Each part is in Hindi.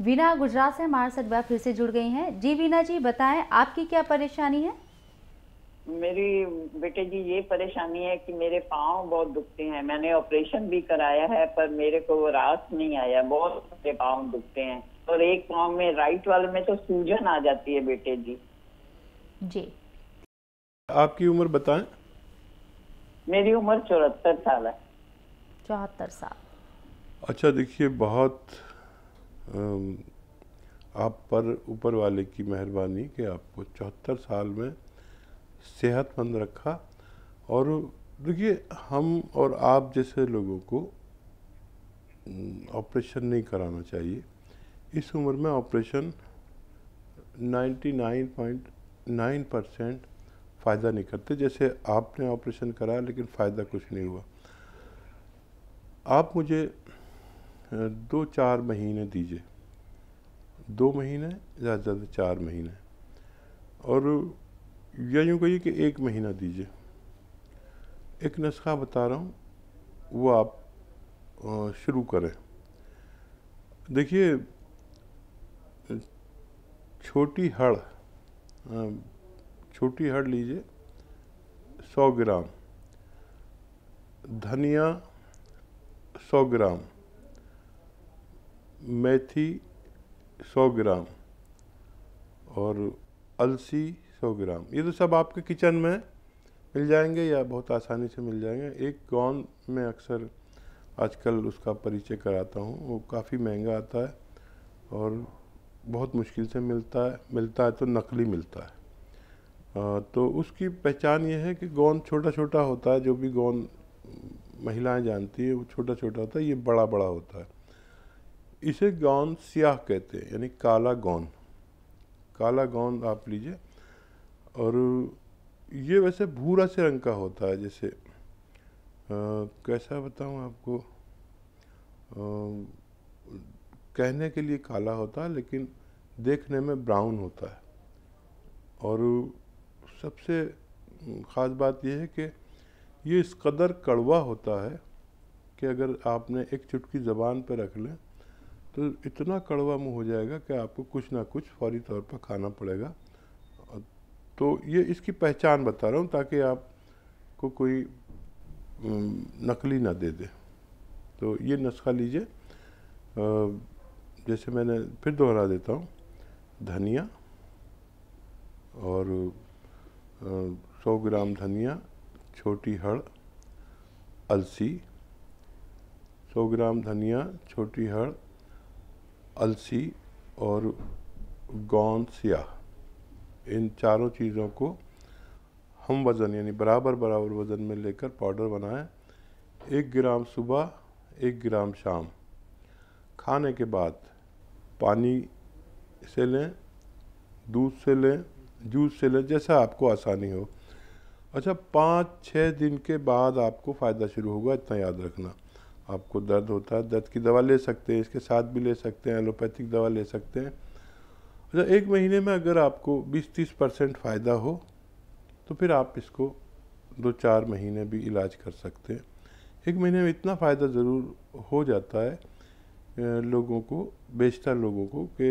वीना गुजरात से हमारे साथ बार फिर से जुड़ गई हैं। जी वीना जी बताएँ आपकी क्या परेशानी है? मेरी बेटे जी ये परेशानी है कि मेरे पाँव बहुत दुखते हैं। मैंने ऑपरेशन भी कराया है पर मेरे को वो रास नहीं आया। बहुत मेरे पाँव दुखते हैं। और एक पाँव में राइट वाले में तो सूजन आ जाती है बेटे जी। जी। आपकी उम्र बताएँ। मेरी उम्र चौहत्तर साल है। चौहत्तर साल। अच्छा देखिए बहुत आप पर ऊपर वाले की मेहरबानी कि आपको चौहत्तर साल में सेहतमंद रखा। और देखिए, हम और आप जैसे लोगों को ऑपरेशन नहीं कराना चाहिए। इस उम्र में ऑपरेशन 99.9 परसेंट फ़ायदा नहीं करते। जैसे आपने ऑपरेशन कराया, लेकिन फ़ायदा कुछ नहीं हुआ। आप मुझे दो चार महीने दीजिए। दो महीने ज़्यादा से ज़्यादा चार महीने। और या यूँ कहिए कि एक महीना दीजिए। एक नुस्खा बता रहा हूँ, वो आप शुरू करें। देखिए, छोटी हड़ छोटी हड़ लीजिए, सौ ग्राम। धनिया, सौ ग्राम। मेथी सौ ग्राम और अलसी सौ ग्राम। ये तो सब आपके किचन में मिल जाएँगे या बहुत आसानी से मिल जाएँगे। एक गौन में अक्सर आजकल उसका परिचय कराता हूँ। वो काफ़ी महँगा आता है और बहुत मुश्किल से मिलता है मिलता है तो नकली मिलता है। अ, तो उसकी पहचान ये है कि गोंद छोटा छोटा होता है जो भी गोंद महिलाएँ जानती है वो छोटा छोटा होता है ये बड़ा बड़ा होता है। इसे गौन स्याह कहते हैं यानी काला गौन। काला गौन आप लीजिए। और ये वैसे भूरा से रंग का होता है जैसे अ, कैसा बताऊँ आपको? अ, कहने के लिए काला होता है लेकिन देखने में ब्राउन होता है। और सबसे ख़ास बात यह है कि ये इस कदर कड़वा होता है कि अगर आपने एक चुटकी ज़बान पर रख लें तो इतना कड़वा मुँह हो जाएगा कि आपको कुछ ना कुछ फौरी तौर पर खाना पड़ेगा। तो ये इसकी पहचान बता रहा हूँ ताकि आपको कोई नकली ना दे दे। तो ये नस्खा लीजिए। जैसे मैंने फिर दोहरा देता हूँ। धनिया और सौ ग्राम धनिया, छोटी हड़ अलसी, सौ ग्राम धनिया, छोटी हड़ अलसी और गौन स्याह इन चारों चीज़ों को हम वज़न, यानी बराबर बराबर वज़न में लेकर पाउडर बनाएँ। एक ग्राम सुबह, एक ग्राम शाम। खाने के बाद पानी से लें, दूध से लें, जूस से लें, जैसा आपको आसानी हो। अच्छा पाँच छः दिन के बाद आपको फ़ायदा शुरू होगा, इतना याद रखना। आपको दर्द होता है, दर्द की दवा ले सकते हैं, इसके साथ भी ले सकते हैं, एलोपैथिक दवा ले सकते हैं। अच्छा एक महीने में अगर आपको 20-30 परसेंट फ़ायदा हो तो फिर आप इसको दो चार महीने भी इलाज कर सकते हैं। एक महीने में इतना फ़ायदा ज़रूर हो जाता है लोगों को, बेशतर लोगों को, कि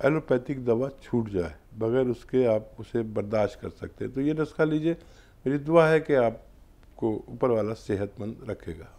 एलोपैथिक दवा छूट जाए, बगैर उसके आप उसे बर्दाश्त कर सकते हैं। तो ये नुस्खा लीजिए, मेरी दुआ है कि आपको ऊपर वाला सेहतमंद रखेगा।